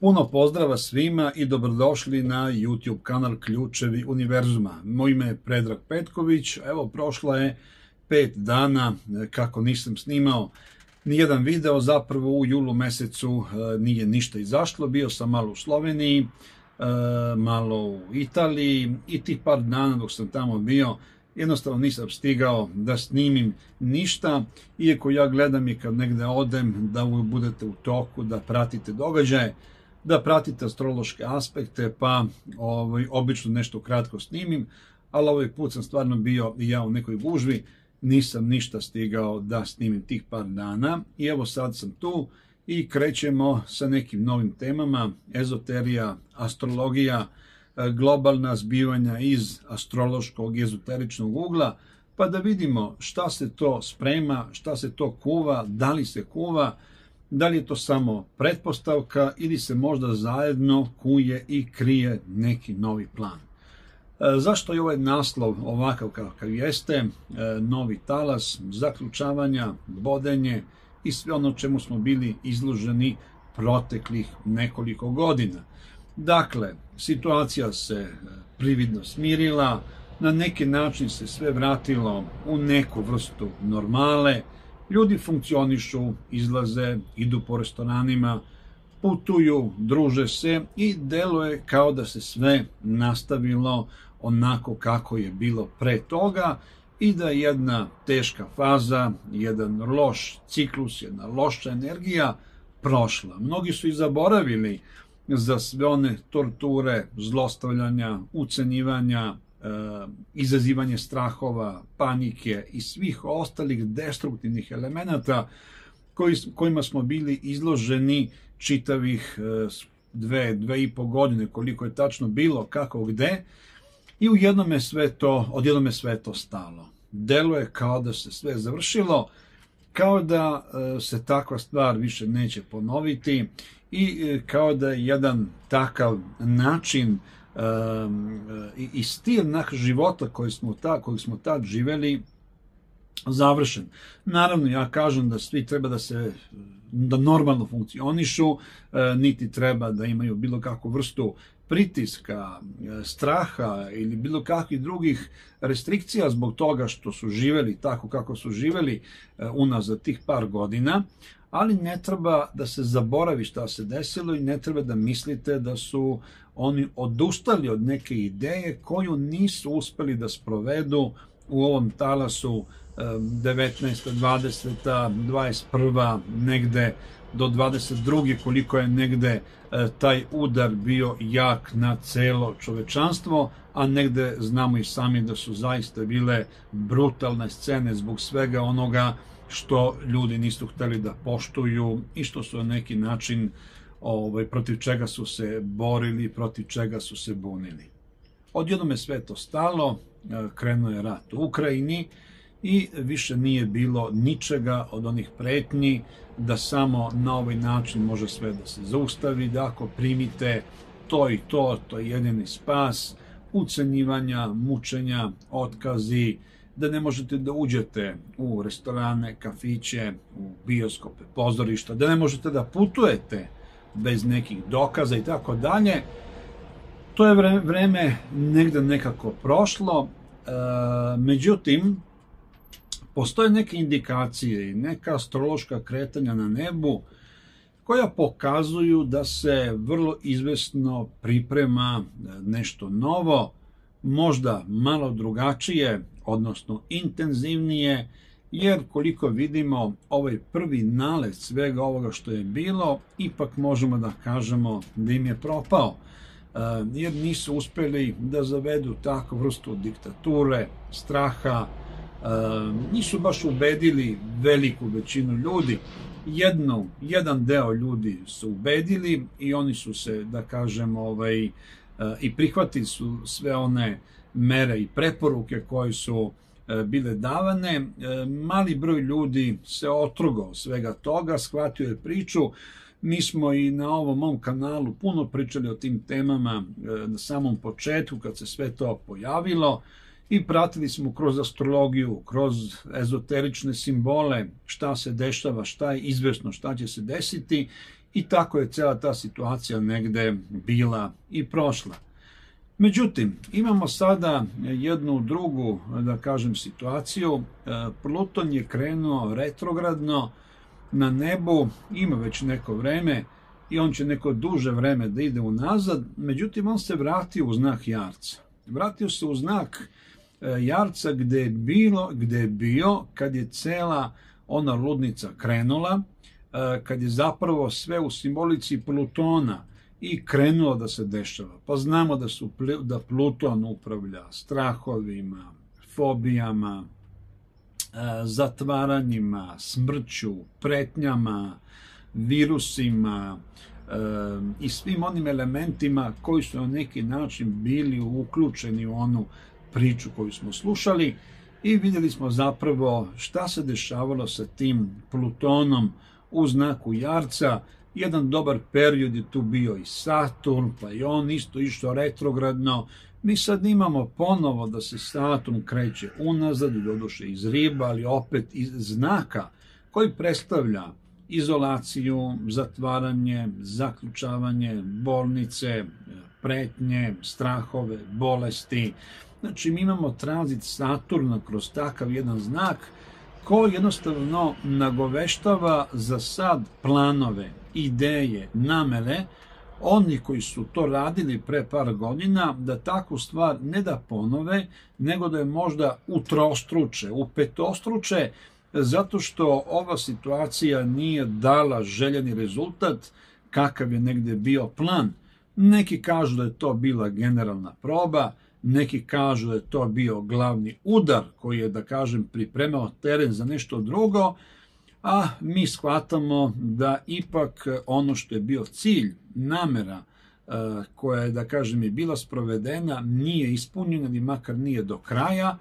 Puno pozdrava svima i dobrodošli na YouTube kanal Ključevi univerzuma. Moje ime je Predrag Petković, evo prošla je pet dana e, kako nisam snimao nijedan video, zapravo u julu mesecu e, nije ništa izašlo, bio sam malo u Sloveniji, e, malo u Italiji i tih par dana dok sam tamo bio jednostavno nisam stigao da snimim ništa, iako ja gledam i kad negdje odem da budete u toku, da pratite događaje, da pratite astrološke aspekte, pa ovaj, obično nešto kratko snimim, ali ovaj put sam stvarno bio i ja u nekoj gužvi, nisam ništa stigao da snimim tih par dana i evo sad sam tu i krećemo sa nekim novim temama, ezoterija, astrologija, e, globalna zbivanja iz astrološkog i ezoteričnog ugla, pa da vidimo šta se to sprema, šta se to kuva, da li se kuva, da li je to samo pretpostavka ili se možda zajedno kuje i krije neki novi plan. E, zašto je ovaj naslov ovakav kakav jeste, e, novi talas, zaključavanja, bodenje i sve ono čemu smo bili izloženi proteklih nekoliko godina. Dakle, situacija se e, prividno smirila, na neki način se sve vratilo u neku vrstu normale, Ljudi funkcionišu, izlaze, idu po restoranima, putuju, druže se i deluje kao da se sve nastavilo onako kako je bilo pre toga i da jedna teška faza, jedan loš ciklus, jedna loša energija prošla. Mnogi su i zaboravili za sve one torture, zlostavljanja, ucenjivanja, izazivanje strahova, panike i svih ostalih destruktivnih elemenata kojima smo bili izloženi čitavih eh, dve, dve i po godine, koliko je tačno bilo, kako, gde, i u jednome sve to, odjednom je sve to stalo. Deluje kao da se sve završilo, kao da eh, se takva stvar više neće ponoviti i kao da je jedan takav način i, i stil našeg života koji smo, ta, koji smo tad živeli završen. Naravno, ja kažem da svi treba da se da normalno funkcionišu, e, niti treba da imaju bilo kakvu vrstu pritiska, e, straha ili bilo kakvih drugih restrikcija zbog toga što su živeli tako kako su živeli e, unazad tih par godina, ali ne treba da se zaboravi šta se desilo i ne treba da mislite da su oni odustali od neke ideje koju nisu uspeli da sprovedu u ovom talasu 19. 20. 21. negde do 22. koliko je negde e, taj udar bio jak na celo čovečanstvo, a negde znamo i sami da su zaista bile brutalne scene zbog svega onoga što ljudi nisu hteli da poštuju i što su na neki način ovaj, protiv čega su se borili, protiv čega su se bunili. Odjednom je sve to stalo, e, krenuo je rat u Ukrajini i više nije bilo ničega od onih pretnji da samo na ovaj način može sve da se zaustavi, da ako primite to i to, to je jedini spas, ucenjivanja, mučenja, otkazi, da ne možete da uđete u restorane, kafiće, u bioskope, pozorišta, da ne možete da putujete bez nekih dokaza i tako dalje. To je vreme negde nekako prošlo, e, međutim, postoje neke indikacije i neka astrološka kretanja na nebu koja pokazuju da se vrlo izvesno priprema nešto novo, možda malo drugačije, odnosno intenzivnije, jer koliko vidimo ovaj prvi nalet svega ovoga što je bilo, ipak možemo da kažemo da im je propao, e, jer nisu uspjeli da zavedu takvu vrstu diktature, straha, e, nisu baš ubedili veliku većinu ljudi, jedno, jedan deo ljudi su ubedili i oni su se, da kažemo, ovaj, e, i prihvatili su sve one mere i preporuke koje su e, bile davane. E, mali broj ljudi se otrugao svega toga, shvatio je priču. Mi smo i na ovom mom kanalu puno pričali o tim temama e, na samom početku kad se sve to pojavilo i pratili smo kroz astrologiju, kroz ezoterične simbole šta se dešava, šta je izvesno, šta će se desiti i tako je cijela ta situacija negde bila i prošla. Međutim, imamo sada jednu drugu, da kažem, situaciju. E, Pluton je krenuo retrogradno na nebu, ima već neko vreme i on će neko duže vreme da ide unazad, međutim on se vratio u znak Jarca. Vratio se u znak e, Jarca gde je, bilo, gde je bio kad je cela ona ludnica krenula, e, kad je zapravo sve u simbolici Plutona i krenulo da se dešava. Pa znamo da, su, da Pluton upravlja strahovima, fobijama, e, zatvaranjima, smrću, pretnjama, virusima e, i svim onim elementima koji su na neki način bili uključeni u onu priču koju smo slušali i vidjeli smo zapravo šta se dešavalo sa tim Plutonom u znaku Jarca, jedan dobar period je tu bio i Saturn, pa i on isto išao retrogradno. Mi sad imamo ponovo da se Saturn kreće unazad, doduše iz riba, ali opet iz znaka koji predstavlja izolaciju, zatvaranje, zaključavanje, bolnice, pretnje, strahove, bolesti. Znači, mi imamo tranzit Saturna kroz takav jedan znak koji jednostavno nagoveštava za sad planove, ideje, namere, oni koji su to radili pre par godina, da takvu stvar ne da ponove, nego da je možda utrostruče, upetostruče, zato što ova situacija nije dala željeni rezultat kakav je negde bio plan. Neki kažu da je to bila generalna proba, neki kažu da je to bio glavni udar koji je, da kažem, pripremao teren za nešto drugo, a mi shvatamo da ipak ono što je bio cilj, namera, e, koja je, da kažem, je bila sprovedena, nije ispunjena, ni makar nije do kraja,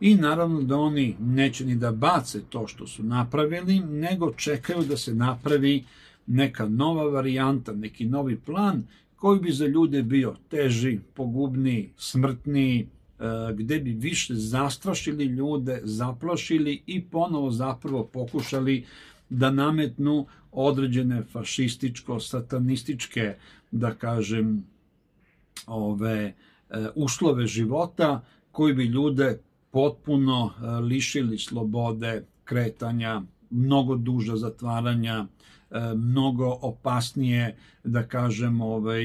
i naravno da oni neće ni da bace to što su napravili, nego čekaju da se napravi neka nova varijanta, neki novi plan koji bi za ljude bio teži, pogubniji, smrtniji, E, gde bi više zastrašili ljude, zaplašili i ponovo zapravo pokušali da nametnu određene fašističko-satanističke, da kažem, ove e, uslove života koji bi ljude potpuno e, lišili slobode kretanja, mnogo duža zatvaranja, mnogo opasnije da kažem ovaj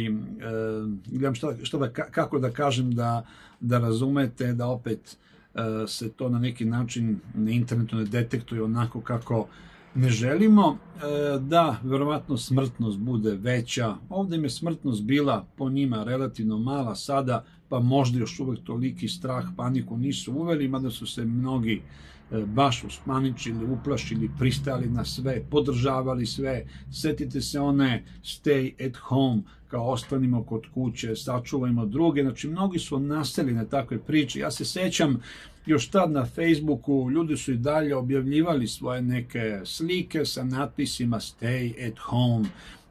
gledam šta, šta da, kako da kažem da da razumete da opet e, se to na neki način na internetu ne detektuje onako kako ne želimo, e, da verovatno smrtnost bude veća. Ovde im je smrtnost bila po njima relativno mala sada, pa možda još uvek toliki strah, paniku nisu uveli, mada su se mnogi E, baš uspaničili, uplašili, pristali na sve, podržavali sve. Setite se one stay at home, kao ostanimo kod kuće, sačuvajmo druge. Znači, mnogi su naseli na takve priče. Ja se sećam još tad na Facebooku, ljudi su i dalje objavljivali svoje neke slike sa natpisima stay at home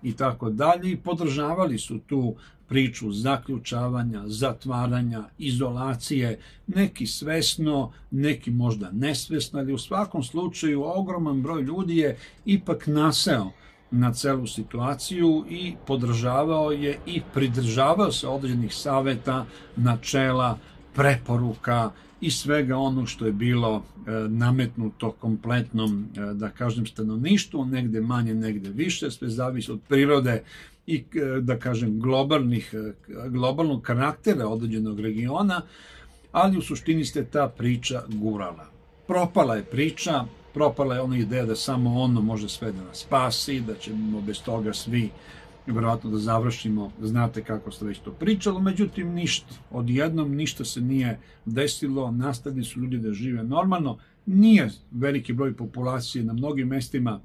i tako dalje. I podržavali su tu priču zaključavanja, zatvaranja, izolacije, neki svesno, neki možda nesvesno, ali u svakom slučaju ogroman broj ljudi je ipak naseo na celu situaciju i podržavao je i pridržavao se određenih saveta, načela, preporuka i svega ono što je bilo e, nametnuto kompletnom, e, da kažem, stanovništvu, negde manje, negde više, sve zavisi od prirode i e, da kažem globalnih, globalnog karaktera određenog regiona, ali u suštini ste ta priča gurala. Propala je priča, propala je ona ideja da samo ono može sve da nas spasi, da ćemo bez toga svi vjerojatno da završimo, znate kako ste već to pričalo, međutim ništa, odjednom ništa se nije desilo, nastavili su ljudi da žive normalno, nije veliki broj populacije na mnogim mestima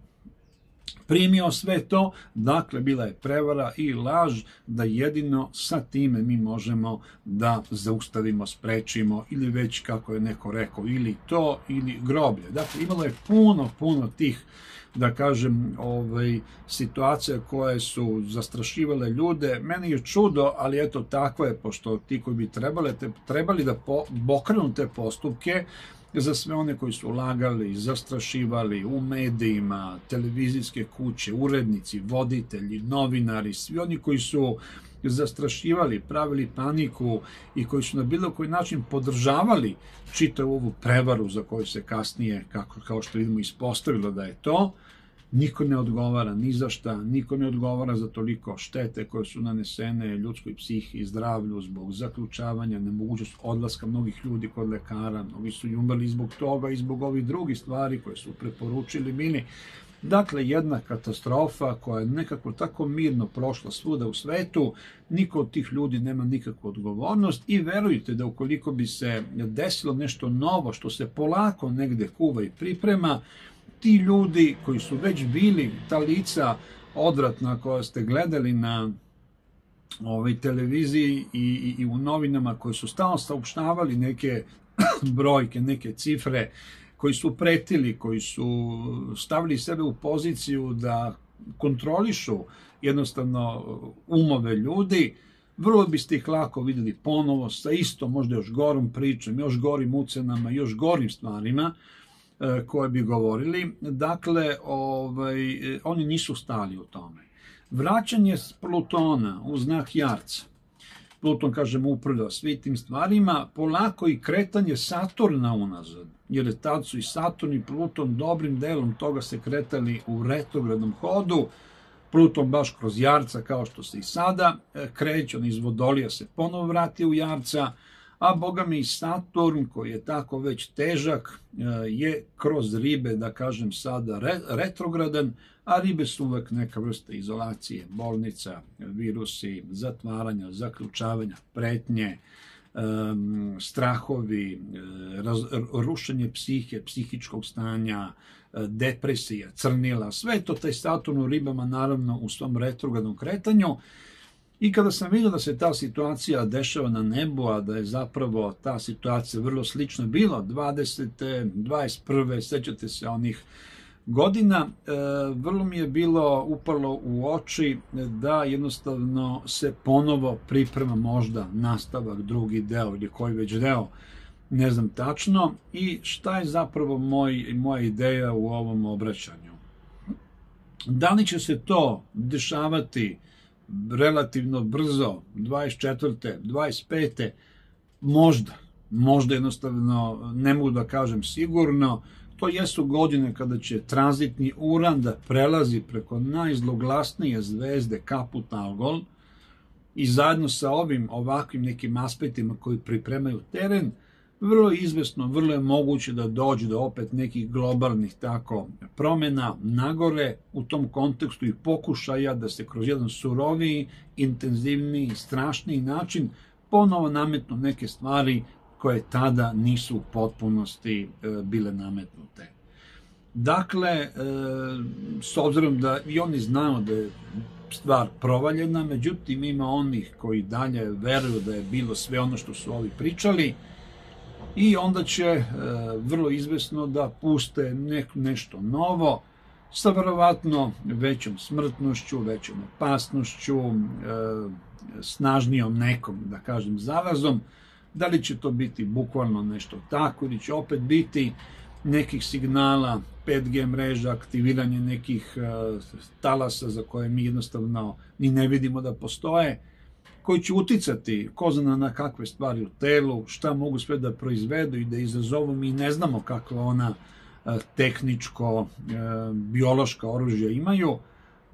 primio sve to, dakle bila je prevara i laž da jedino sa time mi možemo da zaustavimo, sprečimo ili već kako je neko rekao ili to ili groblje. Dakle imalo je puno, puno tih da kažem, ovaj, situacija koje su zastrašivale ljude. Meni je čudo, ali eto tako je, pošto ti koji bi trebali, te, trebali da po, te postupke, za sve one koji su lagali, zastrašivali u medijima, televizijske kuće, urednici, voditelji, novinari, svi oni koji su zastrašivali, pravili paniku i koji su na bilo koji način podržavali čitavu ovu prevaru za koju se kasnije, kako, kao što vidimo, ispostavilo da je to, niko ne odgovara ni za šta, niko ne odgovara za toliko štete koje su nanesene ljudskoj psihi i zdravlju zbog zaključavanja, nemogućnost odlaska mnogih ljudi kod lekara, mnogi su umrli zbog toga i zbog ovih drugih stvari koje su preporučili bili. Dakle, jedna katastrofa koja je nekako tako mirno prošla svuda u svetu, niko od tih ljudi nema nikakvu odgovornost i verujte da ukoliko bi se desilo nešto novo što se polako negde kuva i priprema, ti ljudi koji su već bili, ta lica odvratna koja ste gledali na ovaj, televiziji i, i, i u novinama koji su stalno saopštavali neke brojke, neke cifre, koji su pretili, koji su stavili sebe u poziciju da kontrolišu jednostavno umove ljudi, vrlo biste ih lako videli ponovo sa isto, možda još gorom pričom, još gorim ucenama, još gorim stvarima, E, koje bi govorili. Dakle, ovaj, e, oni nisu stali u tome. Vraćanje s Plutona u znak Jarca, Pluton, kažemo, upravlja svi tim stvarima, polako i kretanje Saturna unazad, jer je tad su i Saturn i Pluton dobrim delom toga se kretali u retrogradnom hodu, Pluton baš kroz Jarca, kao što se i sada e, kreće, on iz Vodolija se ponovo vrati u Jarca, a boga mi Saturn koji je tako već težak e, je kroz ribe, da kažem sada, retrogradan, a ribe su uvek neka vrsta izolacije, bolnica, virusi, zatvaranja, zaključavanja, pretnje, strahovi, e, rušenje psihe, psihičkog stanja, e, depresija, crnila, sve to taj Saturn u ribama naravno u svom retrogradnom kretanju I kada sam vidio da se ta situacija dešava na nebu, a da je zapravo ta situacija vrlo slična bila 20. 21. sećate se onih godina, e, vrlo mi je bilo upalo u oči da jednostavno se ponovo priprema možda nastavak, drugi deo ili koji već deo, ne znam tačno, i šta je zapravo moj, moja ideja u ovom obraćanju. Da li će se to dešavati relativno brzo, 24. 25. možda, možda jednostavno ne mogu da kažem sigurno, to jesu godine kada će tranzitni uran da prelazi preko najzloglasnije zvezde Kaput Algol i zajedno sa ovim ovakvim nekim aspektima koji pripremaju teren, vrlo izvesno, vrlo je moguće da dođe do opet nekih globalnih tako promjena nagore u tom kontekstu i pokušaja da se kroz jedan suroviji, intenzivniji, strašniji način ponovo nametnu neke stvari koje tada nisu u potpunosti e, bile nametnute. Dakle, e, s obzirom da i oni znaju da je stvar provaljena, međutim ima onih koji dalje veruju da je bilo sve ono što su ovi pričali, i onda će e, vrlo izvesno da puste nešto novo sa verovatno većom smrtnošću, većom opasnošću, snažnijom nekom, da kažem, zarazom. Da li će to biti bukvalno nešto tako ili će opet biti nekih signala 5G mreža, aktiviranje nekih e, talasa za koje mi jednostavno ni ne vidimo da postoje, koji će uticati ko zna na kakve stvari u telu, šta mogu sve da proizvedu i da izazovu, mi ne znamo kakva ona e, tehničko, e, biološka oružja imaju,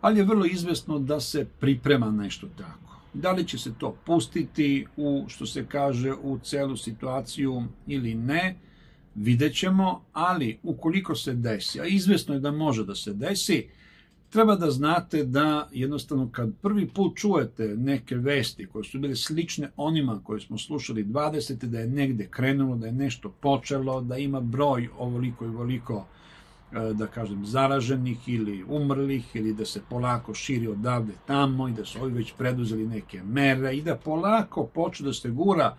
ali je vrlo izvesno da se priprema nešto tako. Da li će se to pustiti u, što se kaže, u celu situaciju ili ne, vidjet ćemo, ali ukoliko se desi, a izvesno je da može da se desi, treba da znate da jednostavno kad prvi put čujete neke vesti koje su bile slične onima koje smo slušali 20. da je negde krenulo, da je nešto počelo, da ima broj ovoliko i ovoliko da kažem, zaraženih ili umrlih ili da se polako širi odavde tamo i da su ovi već preduzeli neke mere i da polako počne da se gura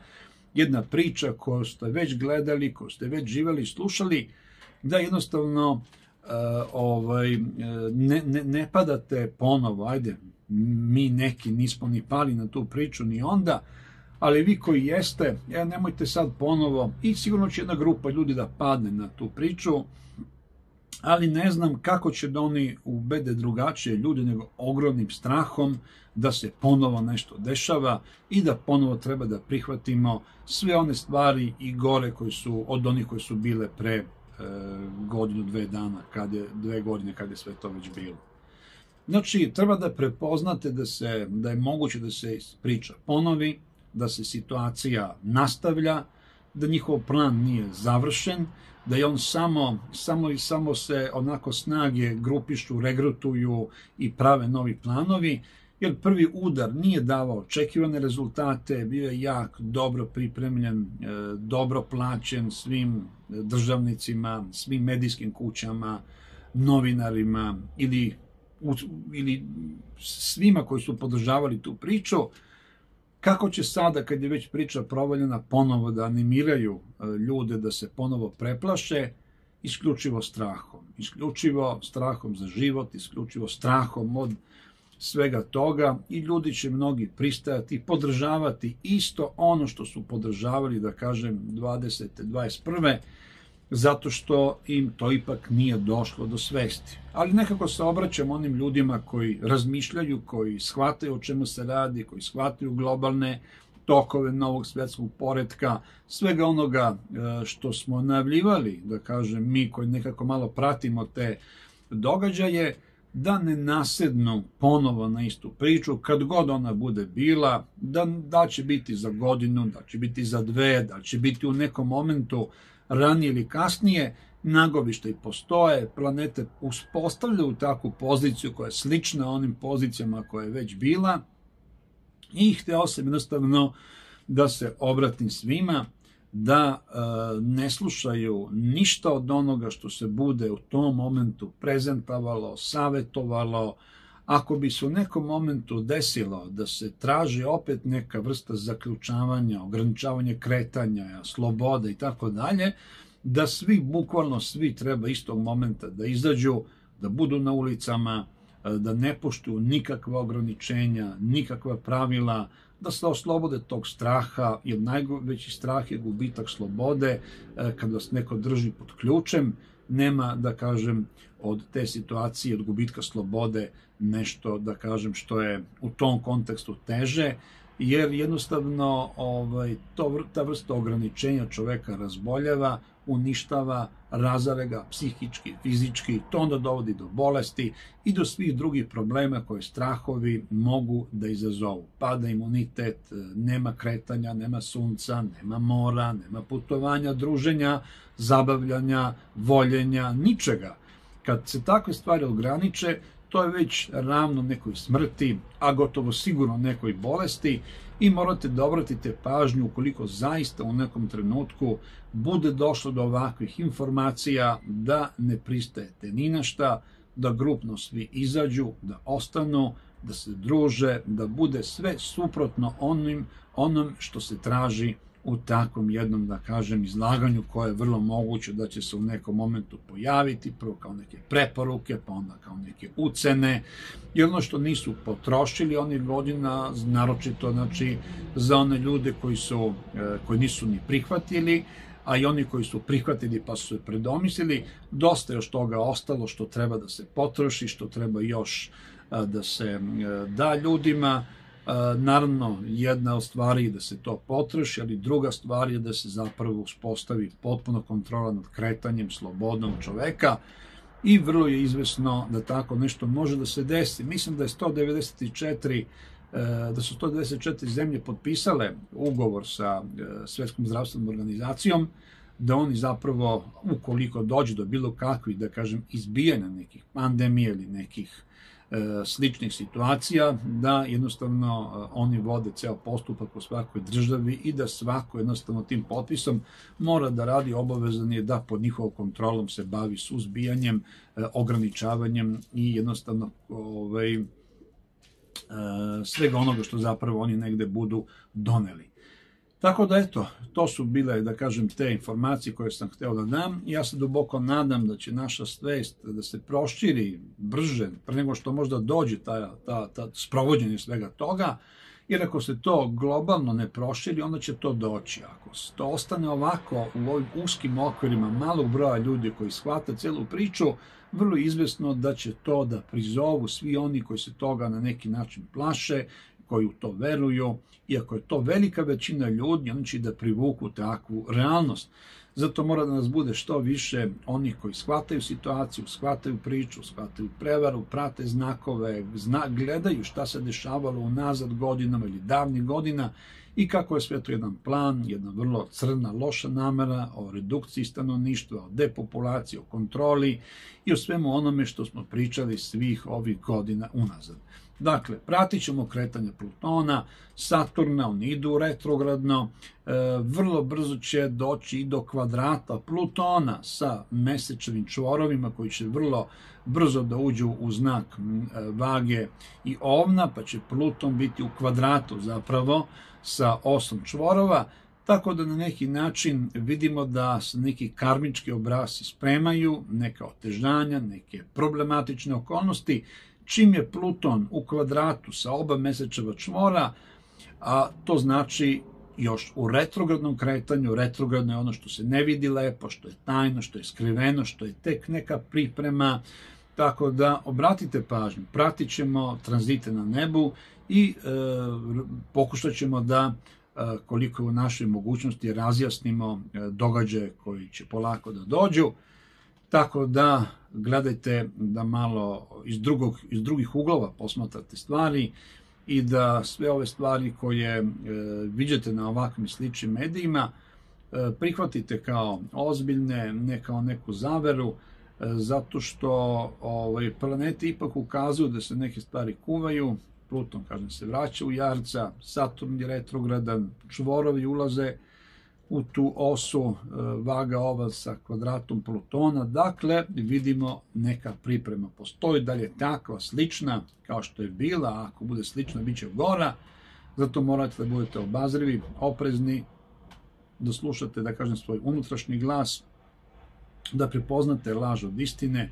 jedna priča koju ste već gledali, koju ste već živali, slušali, da jednostavno ovaj, ne, ne, ne padate ponovo, ajde, mi neki nismo ni pali na tu priču ni onda, ali vi koji jeste, ja, nemojte sad ponovo, i sigurno će jedna grupa ljudi da padne na tu priču, ali ne znam kako će da oni ubede drugačije ljudi nego ogromnim strahom da se ponovo nešto dešava i da ponovo treba da prihvatimo sve one stvari i gore koji su od onih koji su bile pre e, godinu, dve dana, kad je, dve godine kad je sve to već bilo. Znači, treba da prepoznate da, se, da je moguće da se priča ponovi, da se situacija nastavlja, da njihov plan nije završen, da je on samo, samo i samo se onako snage grupišu, regrutuju i prave novi planovi, jer prvi udar nije davao očekivane rezultate, bio je jak, dobro pripremljen, e, dobro plaćen svim državnicima, svim medijskim kućama, novinarima ili, ili svima koji su podržavali tu priču, Kako će sada, kad je već priča provaljena, ponovo da animiraju e, ljude da se ponovo preplaše, isključivo strahom. Isključivo strahom za život, isključivo strahom od svega toga i ljudi će mnogi pristajati i podržavati isto ono što su podržavali, da kažem, 20. 21 zato što im to ipak nije došlo do svesti. Ali nekako se obraćam onim ljudima koji razmišljaju, koji shvataju o čemu se radi, koji shvataju globalne tokove novog svetskog poredka, svega onoga e, što smo najavljivali, da kažem, mi koji nekako malo pratimo te događaje, da ne nasednu ponovo na istu priču, kad god ona bude bila, da, da će biti za godinu, da će biti za dve, da će biti u nekom momentu ranije ili kasnije, nagovište i postoje, planete uspostavljaju takvu poziciju koja je slična onim pozicijama koja je već bila i hteo sam jednostavno da se obratim svima, da e, ne slušaju ništa od onoga što se bude u tom momentu prezentovalo, savetovalo, ako bi se u nekom momentu desilo da se traži opet neka vrsta zaključavanja, ograničavanja kretanja, slobode i tako dalje, da svi, bukvalno svi treba istog momenta da izađu, da budu na ulicama, da ne poštuju nikakva ograničenja, nikakva pravila, da se oslobode tog straha, jer najveći strah je gubitak slobode, kada vas neko drži pod ključem, nema, da kažem, od te situacije, od gubitka slobode, nešto, da kažem, što je u tom kontekstu teže, jer jednostavno ovaj, to, ta vrsta ograničenja čoveka razboljeva, uništava, razare ga psihički, fizički, to onda dovodi do bolesti i do svih drugih problema koje strahovi mogu da izazovu. Pada imunitet, nema kretanja, nema sunca, nema mora, nema putovanja, druženja, zabavljanja, voljenja, ničega. Kad se takve stvari ograniče, to je već ravno nekoj smrti, a gotovo sigurno nekoj bolesti i morate da obratite pažnju ukoliko zaista u nekom trenutku bude došlo do ovakvih informacija da ne pristajete ni na šta, da grupno svi izađu, da ostanu, da se druže, da bude sve suprotno onim, onom što se traži u takvom jednom, da kažem, izlaganju koje je vrlo moguće da će se u nekom momentu pojaviti, prvo kao neke preporuke, pa onda kao neke ucene. I ono što nisu potrošili oni godina, naročito znači, za one ljude koji, su, e, koji nisu ni prihvatili, a i oni koji su prihvatili pa su se predomislili, dosta još toga ostalo što treba da se potroši, što treba još e, da se e, da ljudima, Naravno, jedna od stvari je da se to potroši, ali druga stvar je da se zapravo uspostavi potpuno kontrola nad kretanjem, slobodom čoveka i vrlo je izvesno da tako nešto može da se desi. Mislim da je 194 e, da su 194 zemlje potpisale ugovor sa e, Svetskom zdravstvenom organizacijom, da oni zapravo, ukoliko dođe do bilo kakvih, da kažem, izbijanja nekih pandemije ili nekih E, sličnih situacija, da jednostavno e, oni vode ceo postupak u svakoj državi i da svako jednostavno tim potpisom mora da radi obavezan je da pod njihovom kontrolom se bavi suzbijanjem, e, ograničavanjem i jednostavno ovaj, svega onoga što zapravo oni negde budu doneli. Tako da eto, to su bile, da kažem, te informacije koje sam hteo da dam. Ja se duboko nadam da će naša svest da se proširi brže, pre nego što možda dođe ta, ta, ta sprovođenje svega toga Jer ako se to globalno ne proširi, onda će to doći. Ako to ostane ovako u ovim uskim okvirima malog broja ljudi koji shvata celu priču, vrlo izvesno da će to da prizovu svi oni koji se toga na neki način plaše, koji u to veruju, iako je to velika većina ljudi, oni će da privuku takvu realnost. Zato mora da nas bude što više onih koji shvataju situaciju, shvataju priču, shvataju prevaru, prate znakove, gledaju šta se dešavalo unazad godinama ili davnih godina i kako je sve to jedan plan, jedna vrlo crna, loša namera o redukciji stanovništva, o depopulaciji, o kontroli i o svemu onome što smo pričali svih ovih godina unazad. Dakle, pratit ćemo kretanje Plutona, Saturna, oni idu retrogradno, e, vrlo brzo će doći i do kvadrata Plutona sa mesečevim čvorovima koji će vrlo brzo da uđu u znak e, vage i ovna, pa će Pluton biti u kvadratu zapravo sa osam čvorova, tako da na neki način vidimo da se neki karmički obrasi spremaju, neka otežanja, neke problematične okolnosti, čim je Pluton u kvadratu sa oba mesečeva čvora, a to znači još u retrogradnom kretanju, retrogradno je ono što se ne vidi lepo, što je tajno, što je skriveno, što je tek neka priprema, tako da obratite pažnju, pratit ćemo tranzite na nebu i e, pokušat ćemo da e, koliko je u našoj mogućnosti razjasnimo e, događaje koji će polako da dođu. Tako da gledajte da malo iz, drugog, iz drugih uglova posmatrate stvari i da sve ove stvari koje e, na ovakvim sličnim medijima e, prihvatite kao ozbiljne, ne kao neku zaveru, e, zato što ovaj, planete ipak ukazuju da se neke stvari kuvaju, Pluton, kažem, se vraća u Jarca, Saturn je retrogradan, čvorovi ulaze u tu osu e, vaga ova sa kvadratom Plutona. Dakle, vidimo neka priprema postoji, da li je takva slična kao što je bila, a ako bude slična, bit će gora. Zato morate da budete obazrivi, oprezni, da slušate, da kažem, svoj unutrašnji glas, da prepoznate laž od istine,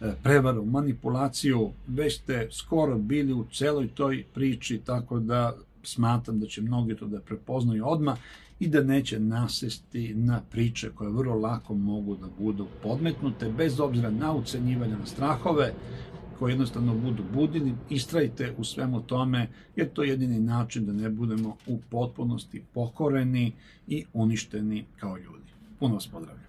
e, prevaru, manipulaciju, već ste skoro bili u celoj toj priči, tako da smatram da će mnogi to da prepoznaju odmah i da neće nasesti na priče koje vrlo lako mogu da budu podmetnute, bez obzira na ucenjivanje, na strahove, koji jednostavno budu budini, istrajte u svemu tome, jer to je jedini način da ne budemo u potpunosti pokoreni i uništeni kao ljudi. Puno vas pozdravljam.